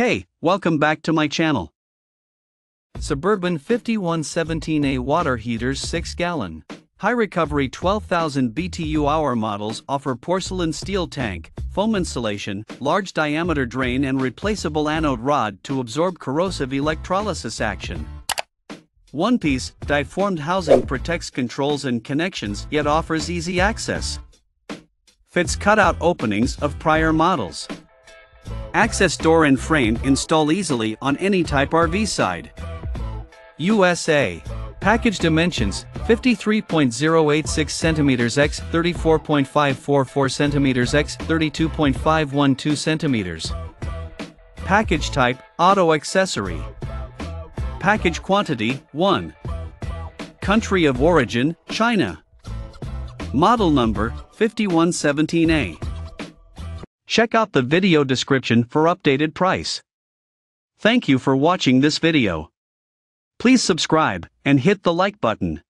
Hey, welcome back to my channel. Suburban 5117A water heaters 6 gallon. High recovery 12,000 BTU hour models offer porcelain steel tank, foam insulation, large diameter drain, and replaceable anode rod to absorb corrosive electrolysis action. One piece, die-formed housing protects controls and connections yet offers easy access. Fits cutout openings of prior models. Access door and frame install easily on any type RV side. USA. Package dimensions 53.086 centimeters x 34.544 centimeters x 32.512 centimeters. Package type Auto accessory. Package quantity 1. Country of origin China. Model number 5117A. Check out the video description for updated price. Thank you for watching this video. Please subscribe and hit the like button.